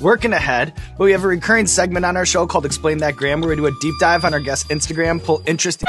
working ahead, but we have a recurring segment on our show called Explain That Gram where we do a deep dive on our guest's Instagram, pull interesting